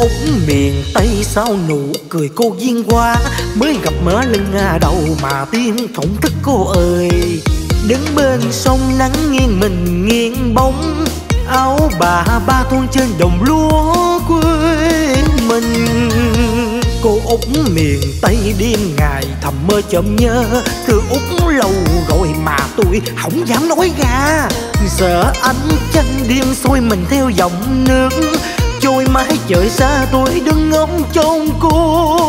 úc miền tây sao nụ cười cô duyên qua mới gặp mở lưng à đầu mà tiên thổn thức cô ơi. Đứng bên sông nắng nghiêng mình nghiêng bóng, áo bà ba thôn trên đồng lúa quê mình. Cô út miền tây đêm ngày thầm mơ chậm nhớ thương út lâu rồi mà tôi không dám nói ra. Sợ ánh chân đêm xôi mình theo dòng nước trôi mãi, trời xa tôi đứng ngóng trông cô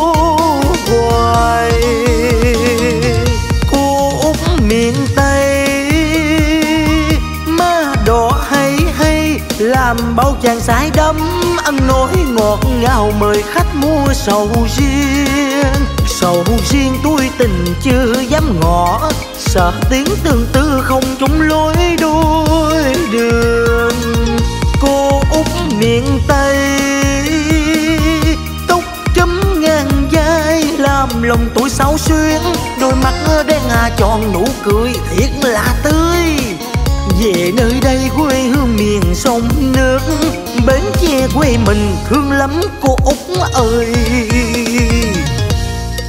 hoài cô út miền tây, má đỏ hay hay, làm bao chàng say đắm, ăn nói ngọt ngào mời khách mua sầu riêng. Sầu riêng tôi tình chưa dám ngỏ, sợ tiếng tương tư không chung lối đôi lòng tôi sao xuyên đôi mắt đen à tròn nụ cười thiệt là tươi. Về nơi đây quê hương miền sông nước, bến che quê mình thương lắm cô út ơi.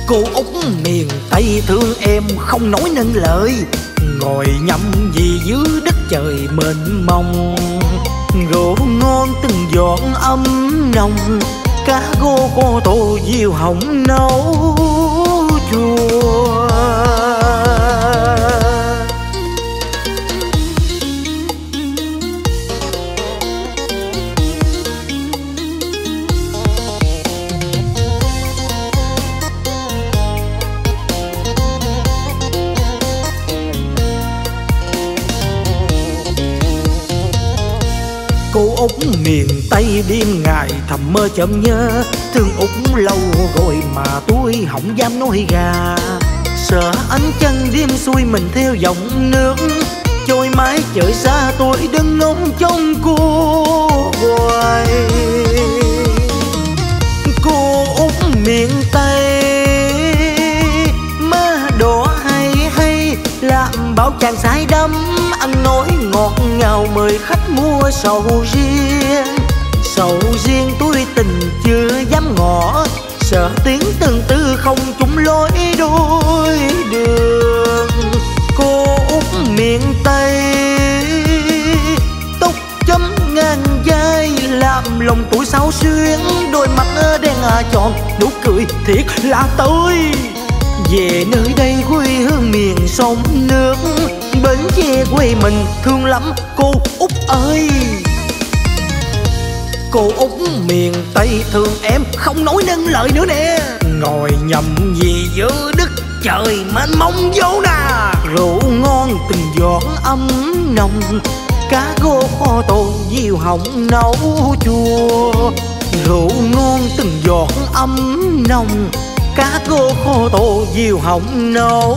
Cô út miền tây thương em không nói nên lời, ngồi nhâm gì dưới đất trời mênh mông. Rượu ngon từng giọt ấm nồng, cá gô cô tô diêu hồng nấu. Úc miền tây đêm ngày thầm mơ chợm nhớ. Thương úc lâu rồi mà tôi không dám nói ra. Sợ ánh chân đêm xuôi mình theo dòng nước. Trôi mãi trời xa tôi đứng ngóng trong cô hoài cô úc miền tây, má đỏ hay hay, làm bao chàng say đắm anh nói ngọt ngào mời khách mua sầu riêng. Sầu riêng tôi tình chưa dám ngỏ, sợ tiếng tương tư không chung lối đôi đường. Cô út miền tây, tóc chấm ngang vai làm lòng tuổi sao xuyên đôi mắt đen à tròn, nụ cười thiệt là tươi. Về nơi đây quê hương miền sông nước bến che quê mình thương lắm cô út ơi. Cô út miền tây thương em không nói nên lời nữa nè. Ngồi nhầm gì giữa đất trời mênh mông vô nè rượu ngon từng giọt ấm nồng cá gô kho tôm diều hồng nấu chua. Rượu ngon từng giọt ấm nồng cá gô khô tô diều hồng nấu